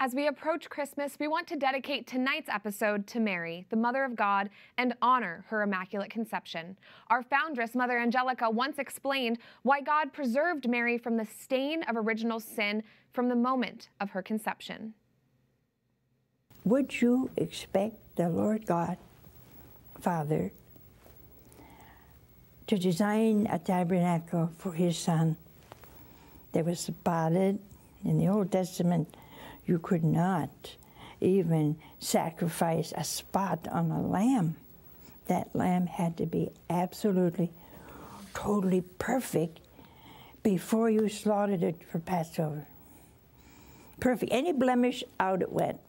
As we approach Christmas, we want to dedicate tonight's episode to Mary, the Mother of God, and honor her Immaculate Conception. Our foundress, Mother Angelica, once explained why God preserved Mary from the stain of original sin from the moment of her conception. Would you expect the Lord God, Father, to design a tabernacle for his Son that was spotted in the Old Testament? You could not even sacrifice a spot on a lamb. That lamb had to be absolutely, totally perfect before you slaughtered it for Passover. Perfect. Any blemish, out it went.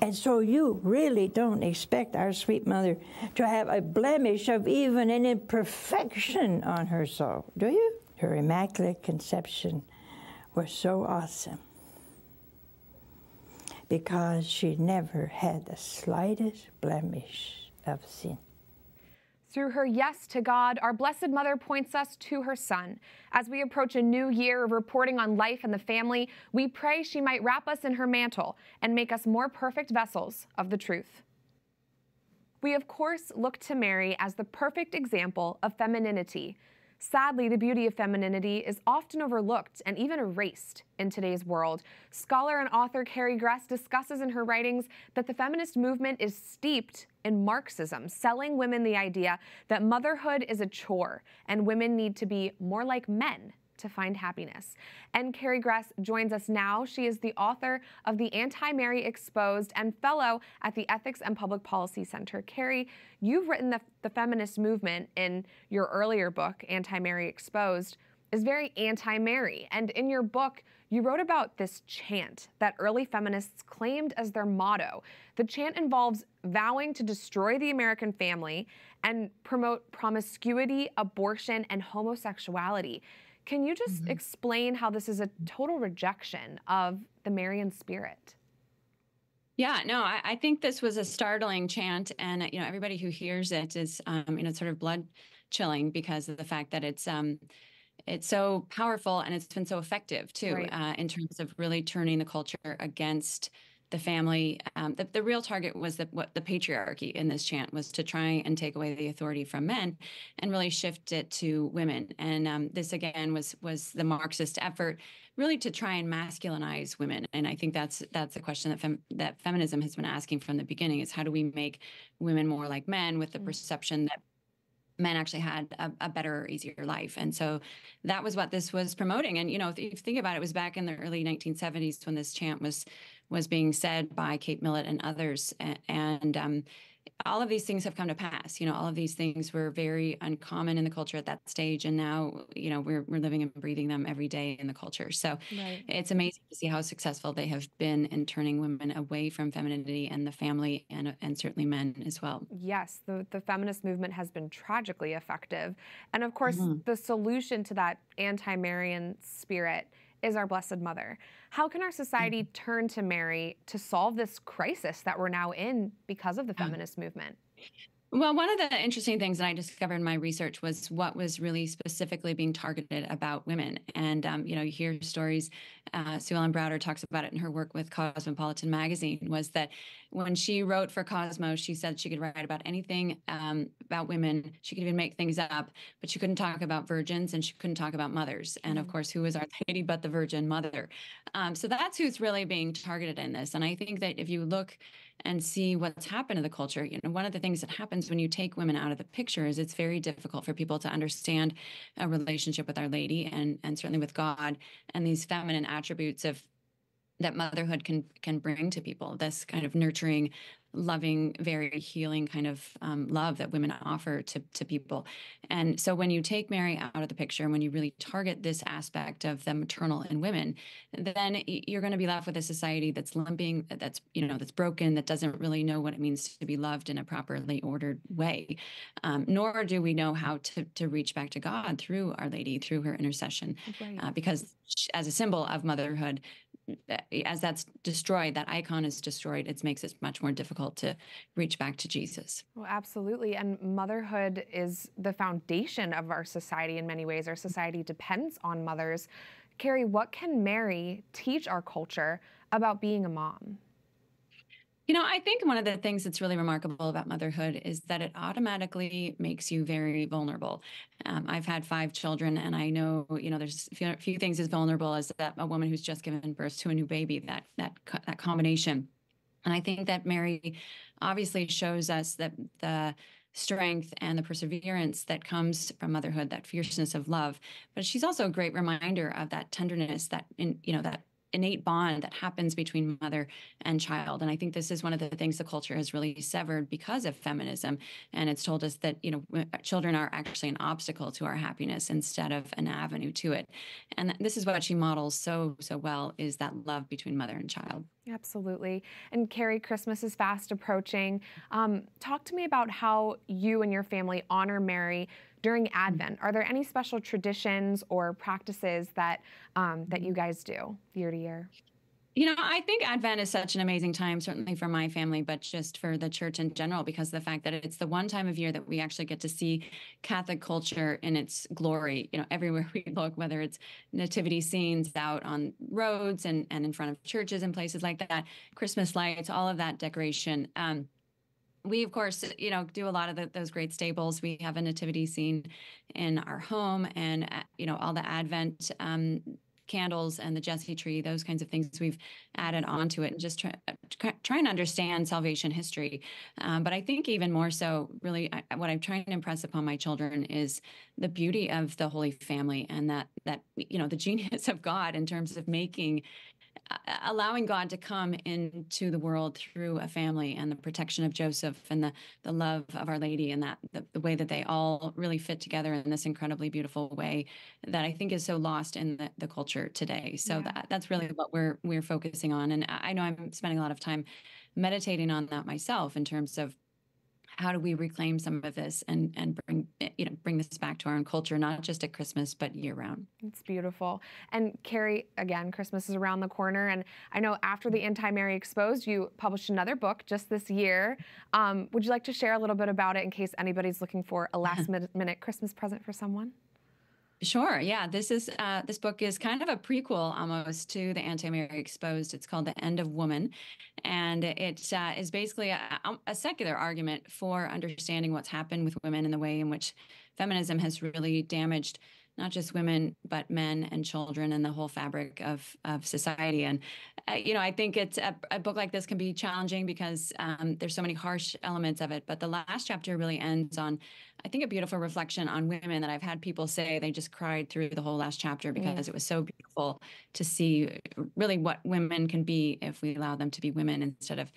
And so you really don't expect our sweet mother to have a blemish of even an imperfection on her soul, do you? Her immaculate conception was so awesome because she never had the slightest blemish of sin. Through her yes to God, our Blessed Mother points us to her Son. As we approach a new year of reporting on life and the family, we pray she might wrap us in her mantle and make us more perfect vessels of the truth. We, of course, look to Mary as the perfect example of femininity, Sadly, the beauty of femininity is often overlooked and even erased in today's world. Scholar and author Carrie Gress discusses in her writings that the feminist movement is steeped in Marxism, selling women the idea that motherhood is a chore and women need to be more like men to find happiness. And Carrie Gress joins us now. She is the author of The Anti Mary Exposed and fellow at the Ethics and Public Policy Center. Carrie, you've written the, the feminist movement in your earlier book, Anti Mary Exposed, is very anti Mary. And in your book, you wrote about this chant that early feminists claimed as their motto. The chant involves vowing to destroy the American family and promote promiscuity, abortion, and homosexuality. Can you just mm-hmm. explain how this is a total rejection of the Marian spirit? Yeah, no, I, I, think this was a startling chant, and you know, everybody who hears it is, um, you know, sort of blood chilling because of the fact that it's um, it's so powerful and it's been so effective too right. uh, in terms of really turning the culture against the family. Um, the, the real target was the, what the patriarchy in this chant was to try and take away the authority from men and really shift it to women. And um, this again was was the Marxist effort really to try and masculinize women. And I think that's that's a question that fem, that feminism has been asking from the beginning: is how do we make women more like men with the mm-hmm. perception that men actually had a, a, better, easier life. And so that was what this was promoting. And, you know, if you think about it, it was back in the early 1970s when this chant was was being said by Kate Millett and others. And um, all of these things have come to pass. You know, all of these things were very uncommon in the culture at that stage, and now you know we're we're living and breathing them every day in the culture. So right. it's amazing to see how successful they have been in turning women away from femininity and the family, and and certainly men as well. Yes, the the feminist movement has been tragically effective, and of course mm-hmm. the solution to that anti-Marian spirit is our Blessed Mother. How can our society mm-hmm. turn to Mary to solve this crisis that we're now in because of the feminist movement? Well, one of the interesting things that I discovered in my research was what was really specifically being targeted about women. And, um, you know, you hear stories, uh, Sue Ellen Browder talks about it in her work with Cosmopolitan magazine, was that when she wrote for Cosmo, she said she could write about anything um, about women. She could even make things up, but she couldn't talk about virgins and she couldn't talk about mothers. And of mm-hmm. course, who is our lady but the Virgin Mother? Um, so that's who's really being targeted in this. And I think that if you look and see what's happened to the culture. You know, one of the things that happens when you take women out of the picture is it's very difficult for people to understand a relationship with Our Lady and and certainly with God and these feminine attributes of that motherhood can can bring to people this kind of nurturing loving, very healing kind of um, love that women offer to, to people. And so when you take Mary out of the picture and when you really target this aspect of the maternal in women, then you're going to be left with a society that's limping, that's, you know, that's broken, that doesn't really know what it means to be loved in a properly ordered way. Um, nor do we know how to, to reach back to God through Our Lady, through her intercession. Right. Uh, because as a symbol of motherhood, as that's destroyed, that icon is destroyed, it makes it much more difficult to reach back to Jesus. Well, absolutely. And motherhood is the foundation of our society in many ways. Our society depends on mothers. Carrie, what can Mary teach our culture about being a mom? You know, I think one of the things that's really remarkable about motherhood is that it automatically makes you very vulnerable. Um, I've had five children, and I know, you know, there's few, few things as vulnerable as that a woman who's just given birth to a new baby. That that that combination, and I think that Mary obviously shows us that the strength and the perseverance that comes from motherhood, that fierceness of love. But she's also a great reminder of that tenderness, that in, you know, that innate bond that happens between mother and child and i think this is one of the things the culture has really severed because of feminism and it's told us that you know uh, children are actually an obstacle to our happiness instead of an avenue to it and this is what she models so so well is that love between mother and child Absolutely. And Carrie, Christmas is fast approaching. Um, talk to me about how you and your family honor Mary during. Advent. Are there any special traditions or practices that um, that you guys do year to year? You know, I think Advent is such an amazing time, certainly for my family, but just for the church in general, because the fact that it's the one time of year that we actually get to see Catholic culture in its glory. You know, everywhere we look, whether it's nativity scenes out on roads and, and in front of churches and places like that, Christmas lights, all of that decoration. Um, we of course you know do a lot of the, those great stables we have a nativity scene in our home and uh, you know all the advent um, candles and the Jesse tree, those kinds of things we've added onto it and just try, try and understand salvation history. Um, but I think even more so, really, I, what I'm trying to impress upon my children is the beauty of the Holy Family and that that you know the genius of God in terms of making allowing God to come into the world through a family and the protection of Joseph and the the love of Our Lady and that the, the, way that they all really fit together in this incredibly beautiful way that I think is so lost in the, the culture today. So yeah. that that's really what we're we're focusing on. And I know I'm spending a lot of time meditating on that myself in terms of how do we reclaim some of this and and bring you know bring this back to our own culture not just at christmas but year round? It's beautiful. And carrie again christmas is around the corner. And i know after the anti-mary exposed you published another book just this year. Um, would you like to share a little bit about it in case anybody's looking for a last minute christmas present for someone Sure. Yeah. This is uh, this book is kind of a prequel almost to the Anti-Mary Exposed. It's called The End of Woman, and it uh, is basically a, a, secular argument for understanding what's happened with women and the way in which feminism has really damaged not just women but men and children and the whole fabric of of society. And uh, you know, I think it's a, a, book like this can be challenging because um, there's so many harsh elements of it. But the last chapter really ends on I think a beautiful reflection on women that I've had people say they just cried through the whole last chapter because it was so beautiful to see really what women can be if we allow them to be women instead of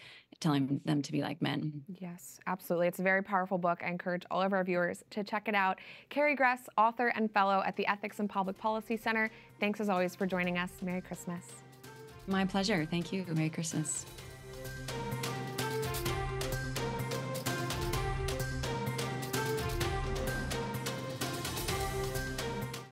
telling them to be like men. Yes, absolutely. It's a very powerful book. I encourage all of our viewers to check it out. Carrie Gress, author and fellow at the Ethics and Public Policy Center. Thanks as always for joining us. Merry Christmas. My pleasure. Thank you. Merry Christmas.